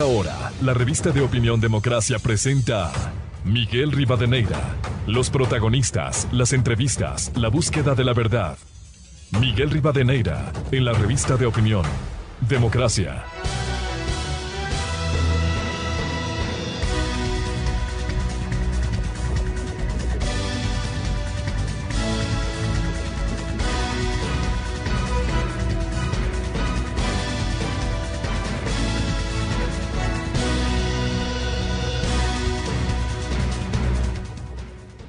Ahora, la revista de opinión Democracia presenta Miguel Rivadeneira. Los protagonistas, las entrevistas, la búsqueda de la verdad. Miguel Rivadeneira, en la revista de opinión Democracia.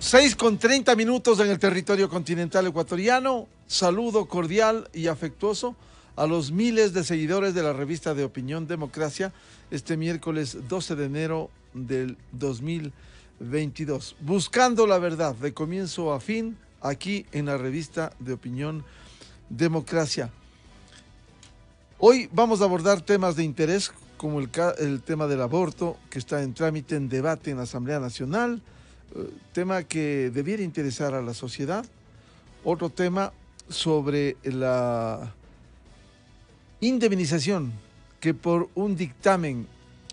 6 con 30 minutos en el territorio continental ecuatoriano. Saludo cordial y afectuoso a los miles de seguidores de la revista de Opinión Democracia este miércoles 12 de enero del 2022. Buscando la verdad de comienzo a fin aquí en la revista de Opinión Democracia. Hoy vamos a abordar temas de interés como el, el tema del aborto que está en trámite en debate en la Asamblea Nacional tema que debiera interesar a la sociedad. Otro tema sobre la indemnización que por un dictamen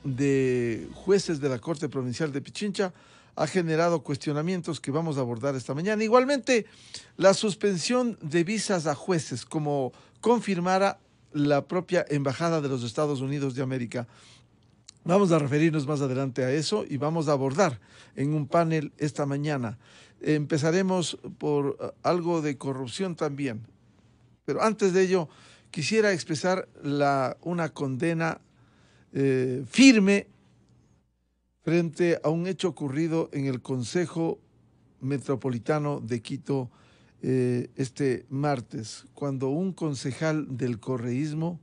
de jueces de la Corte Provincial de Pichincha ha generado cuestionamientos que vamos a abordar esta mañana. Igualmente, la suspensión de visas a jueces, como confirmara la propia Embajada de los Estados Unidos de América. Vamos a referirnos más adelante a eso y vamos a abordar en un panel esta mañana. Empezaremos por eh, algo de corrupción también. Pero antes de ello, quisiera expresar una condena eh, firme frente a un hecho ocurrido en el Consejo Metropolitano de Quito eh, este martes, cuando un concejal del correísmo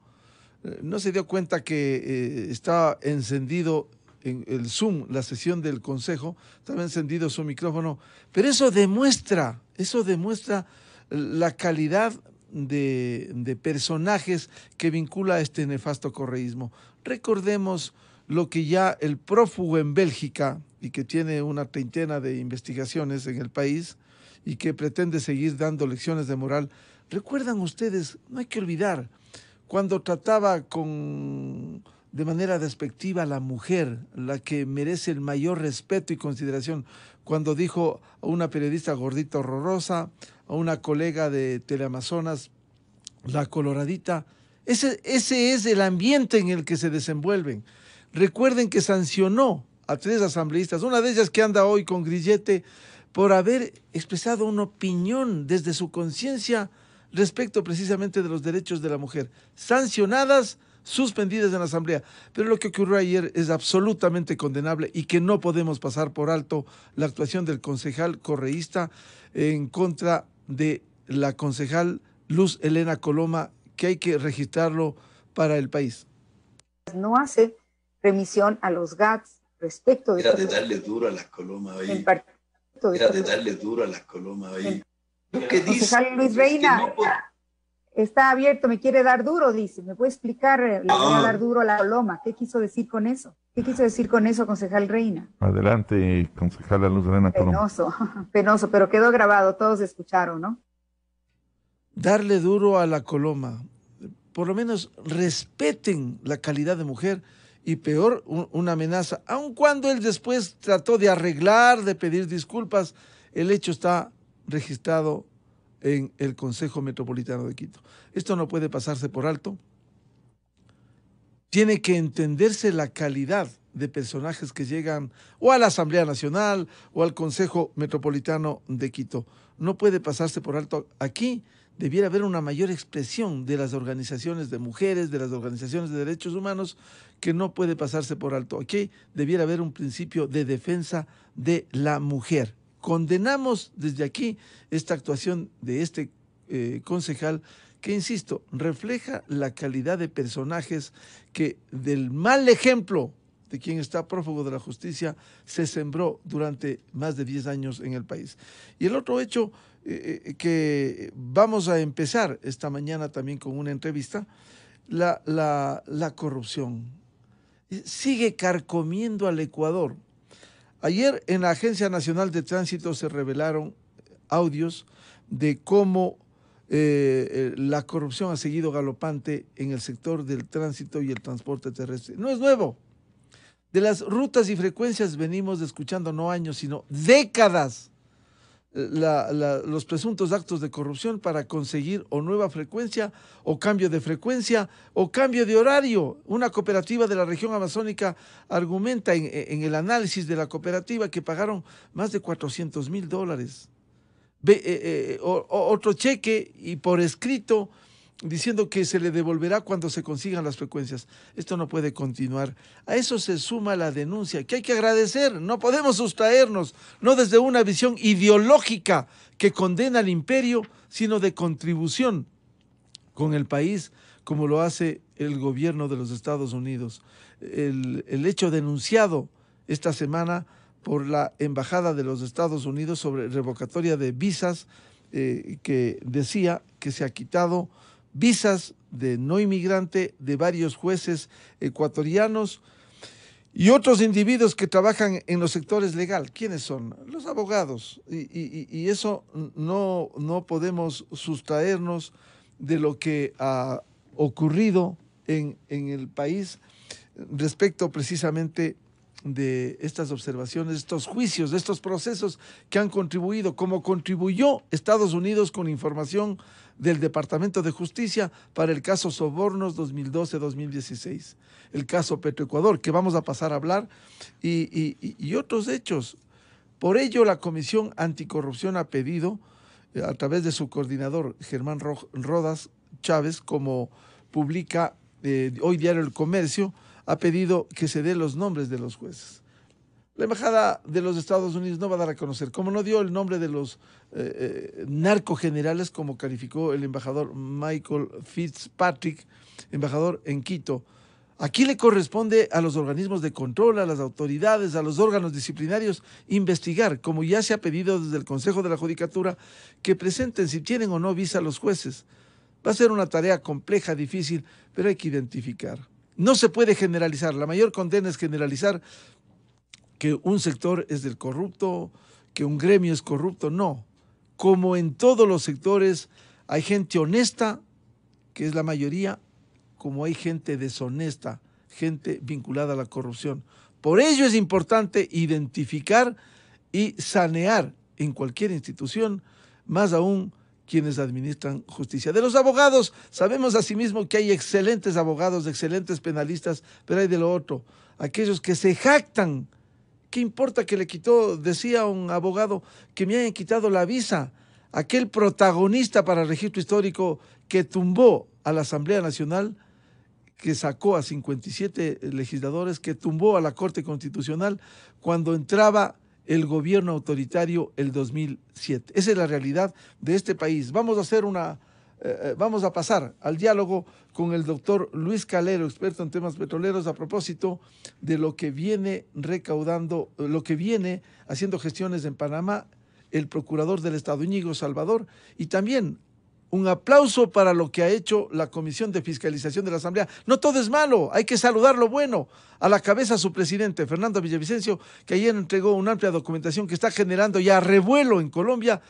no se dio cuenta que eh, estaba encendido en el Zoom, la sesión del Consejo, estaba encendido su micrófono, pero eso demuestra, eso demuestra la calidad de, de personajes que vincula a este nefasto correísmo. Recordemos lo que ya el prófugo en Bélgica, y que tiene una treintena de investigaciones en el país, y que pretende seguir dando lecciones de moral, recuerdan ustedes, no hay que olvidar, cuando trataba con de manera despectiva a la mujer, la que merece el mayor respeto y consideración, cuando dijo a una periodista gordita horrorosa, a una colega de Teleamazonas, la coloradita, ese, ese es el ambiente en el que se desenvuelven. Recuerden que sancionó a tres asambleístas, una de ellas que anda hoy con grillete, por haber expresado una opinión desde su conciencia respecto precisamente de los derechos de la mujer, sancionadas, suspendidas en la Asamblea. Pero lo que ocurrió ayer es absolutamente condenable y que no podemos pasar por alto la actuación del concejal correísta en contra de la concejal Luz Elena Coloma, que hay que registrarlo para el país. No hace remisión a los GATS respecto de... Era de darle duro a la Coloma ahí. Era de darle duro a la Coloma ahí. ¿Qué dice? Luis Reina está abierto, me quiere dar duro, dice. ¿Me puede explicar? Le voy a dar duro a la loma. ¿Qué quiso decir con eso? ¿Qué quiso decir con eso, concejal Reina? Adelante, concejal Luz Reina. Penoso, penoso, pero quedó grabado, todos escucharon, ¿no? Darle duro a la coloma. Por lo menos respeten la calidad de mujer y peor, una amenaza. Aun cuando él después trató de arreglar, de pedir disculpas, el hecho está registrado en el Consejo Metropolitano de Quito. Esto no puede pasarse por alto. Tiene que entenderse la calidad de personajes que llegan o a la Asamblea Nacional o al Consejo Metropolitano de Quito. No puede pasarse por alto. Aquí debiera haber una mayor expresión de las organizaciones de mujeres, de las organizaciones de derechos humanos, que no puede pasarse por alto. Aquí debiera haber un principio de defensa de la mujer. Condenamos desde aquí esta actuación de este eh, concejal que, insisto, refleja la calidad de personajes que del mal ejemplo de quien está prófugo de la justicia se sembró durante más de 10 años en el país. Y el otro hecho eh, eh, que vamos a empezar esta mañana también con una entrevista, la, la, la corrupción. Sigue carcomiendo al Ecuador. Ayer en la Agencia Nacional de Tránsito se revelaron audios de cómo eh, eh, la corrupción ha seguido galopante en el sector del tránsito y el transporte terrestre. No es nuevo, De las rutas y frecuencias venimos escuchando no años, sino décadas los presuntos actos de corrupción para conseguir o nueva frecuencia o cambio de frecuencia o cambio de horario. Una cooperativa de la región amazónica argumenta en, el análisis de la cooperativa que pagaron más de 400 mil dólares. Eh, eh, otro cheque y por escrito diciendo que se le devolverá cuando se consigan las frecuencias. Esto no puede continuar. A eso se suma la denuncia, que hay que agradecer. No podemos sustraernos, no desde una visión ideológica que condena al imperio, sino de contribución con el país, como lo hace el gobierno de los Estados Unidos. El, hecho denunciado esta semana por la Embajada de los Estados Unidos sobre revocatoria de visas, eh, que decía que se ha quitado visas de no inmigrante de varios jueces ecuatorianos y otros individuos que trabajan en los sectores legal. ¿Quiénes son? Los abogados. Y, eso no, no podemos sustraernos de lo que ha ocurrido en, en el país respecto precisamente de estas observaciones, estos juicios, estos procesos que han contribuido, como contribuyó Estados Unidos con información del Departamento de Justicia para el caso Sobornos 2012-2016, el caso Petroecuador, que vamos a pasar a hablar, y, otros hechos. Por ello, la Comisión Anticorrupción ha pedido, eh, a través de su coordinador Germán Rodas Chávez, como publica eh, hoy Diario El Comercio, ha pedido que se dé los nombres de los jueces. La Embajada de los Estados Unidos no va a dar a conocer, como no dio el nombre de los eh, eh, narcogenerales, como calificó el embajador Michael Fitzpatrick, embajador en Quito. Aquí le corresponde a los organismos de control, a las autoridades, a los órganos disciplinarios investigar, como ya se ha pedido desde el Consejo de la Judicatura, que presenten si tienen o no visa a los jueces. Va a ser una tarea compleja, difícil, pero hay que identificar. No se puede generalizar. La mayor condena es generalizar que un sector es del corrupto, que un gremio es corrupto. No. Como en todos los sectores hay gente honesta, que es la mayoría, como hay gente deshonesta, gente vinculada a la corrupción. Por ello es importante identificar y sanear en cualquier institución, más aún quienes administran justicia. De los abogados, sabemos asimismo que hay excelentes abogados, excelentes penalistas, pero hay de lo otro, aquellos que se jactan. ¿Qué importa que le quitó, decía un abogado, que me hayan quitado la visa? Aquel protagonista para registro histórico que tumbó a la Asamblea Nacional, que sacó a 57 legisladores, que tumbó a la Corte Constitucional cuando entraba el gobierno autoritario el 2007. Esa es la realidad de este país. Vamos a hacer una, eh, eh, vamos a pasar al diálogo con el doctor Luis Calero, experto en temas petroleros, a propósito de lo que viene recaudando, lo que viene haciendo gestiones en Panamá el procurador del Estado Íñigo Salvador y también un aplauso para lo que ha hecho la Comisión de Fiscalización de la Asamblea. No todo es malo, hay que saludar lo bueno. A la cabeza su presidente, Fernando Villavicencio, que ayer entregó una amplia documentación que está generando ya revuelo en Colombia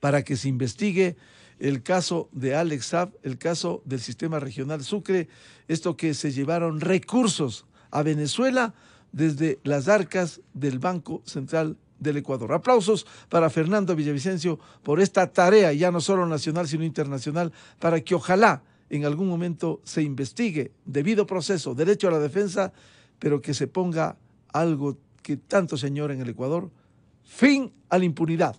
para que se investigue el caso de Alex Saab, el caso del sistema regional Sucre, esto que se llevaron recursos a Venezuela desde las arcas del Banco Central del Ecuador. Aplausos para Fernando Villavicencio por esta tarea, ya no solo nacional, sino internacional, para que ojalá en algún momento se investigue debido proceso, derecho a la defensa, pero que se ponga algo que tanto señora en el Ecuador, fin a la impunidad.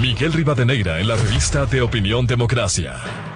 Miguel Rivadeneira en la revista de Opinión Democracia.